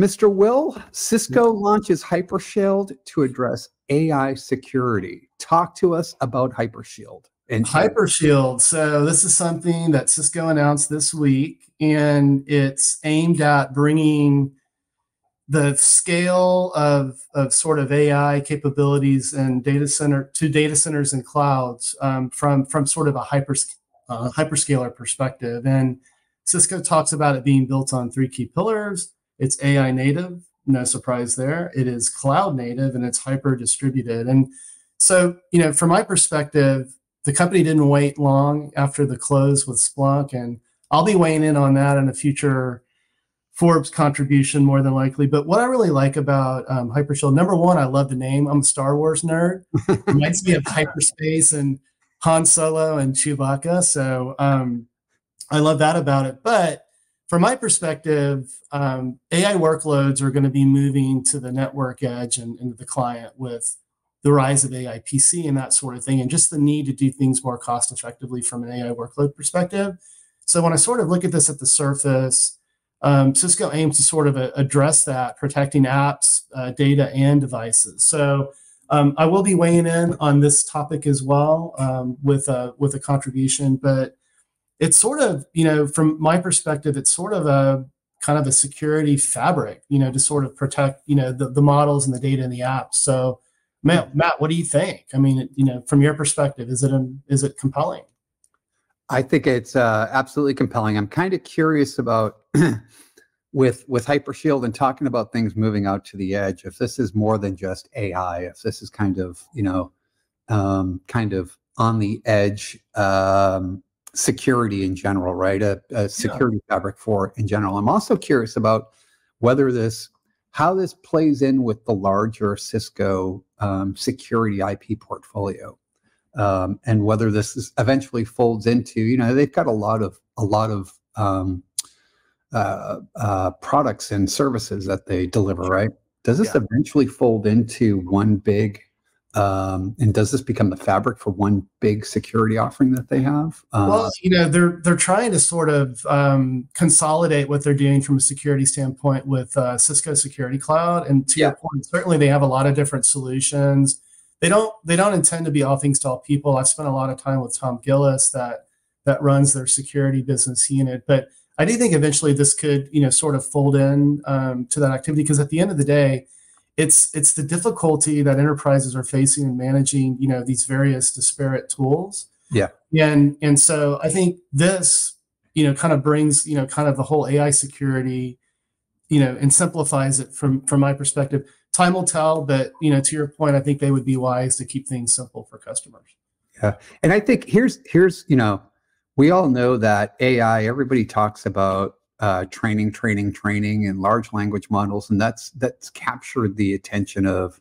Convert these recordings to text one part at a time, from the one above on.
Mr. Will, Cisco launches Hypershield to address AI security. Talk to us about Hypershield. And Hypershield. So this is something that Cisco announced this week, and it's aimed at bringing the scale of, of sort of AI capabilities and data center to data centers and clouds um, from from sort of a hyper, uh, hyperscaler perspective. And Cisco talks about it being built on three key pillars. It's AI native, no surprise there. It is cloud native and it's hyper distributed. And so, you know, from my perspective, the company didn't wait long after the close with Splunk, and I'll be weighing in on that in a future Forbes contribution more than likely. But what I really like about um, Hypershield, number one, I love the name. I'm a Star Wars nerd. Reminds me of hyperspace and Han Solo and Chewbacca. So um, I love that about it. But from my perspective, um, AI workloads are going to be moving to the network edge and into the client with the rise of AI PC and that sort of thing, and just the need to do things more cost effectively from an AI workload perspective. So when I sort of look at this at the surface, um, Cisco aims to sort of a, address that, protecting apps, uh, data, and devices. So um, I will be weighing in on this topic as well um, with a with a contribution, but it's sort of you know from my perspective, it's sort of a kind of a security fabric, you know, to sort of protect you know the, the models and the data in the apps. So Matt, Matt, what do you think? I mean, you know, from your perspective, is it is it compelling? I think it's uh, absolutely compelling. I'm kind of curious about with with Hypershield and talking about things moving out to the edge. If this is more than just AI, if this is kind of you know, um, kind of on the edge um, security in general, right? A, a security yeah. fabric for in general. I'm also curious about whether this how this plays in with the larger Cisco um, security IP portfolio, um, and whether this is eventually folds into you know they've got a lot of a lot of um, uh, uh, products and services that they deliver, right? Does this yeah. eventually fold into one big um, and does this become the fabric for one big security offering that they have? Uh, well, you know, they're they're trying to sort of um, consolidate what they're doing from a security standpoint with uh, Cisco Security Cloud. And to yeah. your point, certainly they have a lot of different solutions. They don't they don't intend to be all things to all people. I've spent a lot of time with Tom Gillis that that runs their security business unit, but I do think eventually this could you know sort of fold in um, to that activity because at the end of the day it's it's the difficulty that enterprises are facing in managing you know these various disparate tools. Yeah. And and so i think this you know kind of brings you know kind of the whole ai security you know and simplifies it from from my perspective. Time will tell but you know to your point i think they would be wise to keep things simple for customers. Yeah. And i think here's here's you know we all know that ai everybody talks about uh, training, training, training, and large language models, and that's that's captured the attention of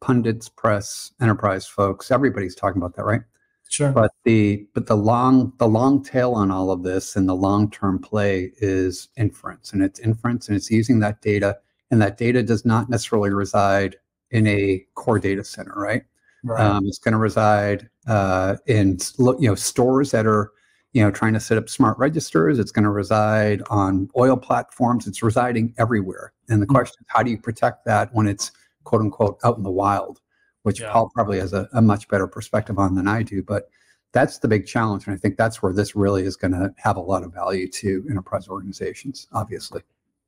pundits, press, enterprise folks. Everybody's talking about that, right? Sure. But the but the long the long tail on all of this and the long term play is inference, and it's inference, and it's using that data, and that data does not necessarily reside in a core data center, right? Right. Um, it's going to reside uh, in you know stores that are you know, trying to set up smart registers. It's going to reside on oil platforms. It's residing everywhere. And the mm-hmm. question is, how do you protect that when it's quote unquote out in the wild, which yeah. Paul probably has a, a, much better perspective on than I do. But that's the big challenge. And I think that's where this really is going to have a lot of value to enterprise organizations, obviously.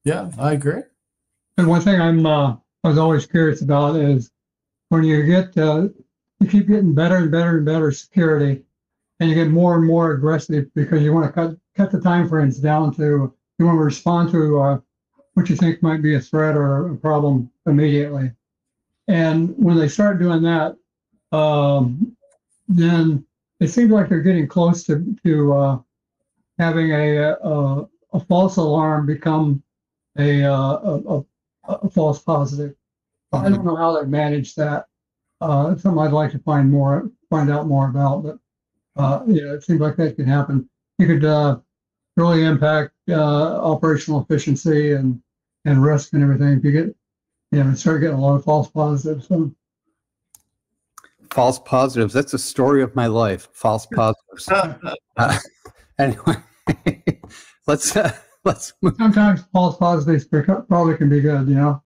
Yeah, I agree. And one thing I'm uh, I was always curious about is when you get uh, you keep getting better and better and better security, and you get more and more aggressive because you want to cut cut the time frames down to you want to respond to uh, what you think might be a threat or a problem immediately. And when they start doing that, um, then it seems like they're getting close to to uh, having a, a, a false alarm become a uh, a, a, false positive. I don't know how they manage that. Uh, something I'd like to find more find out more about, but uh, you know, it seems like that could happen. It could uh, really impact uh, operational efficiency and and risk and everything. If you get, you know, start getting a lot of false positives. So. False positives. That's the story of my life. False positives. uh, anyway, let's uh, let's move. Sometimes false positives probably can be good, you know?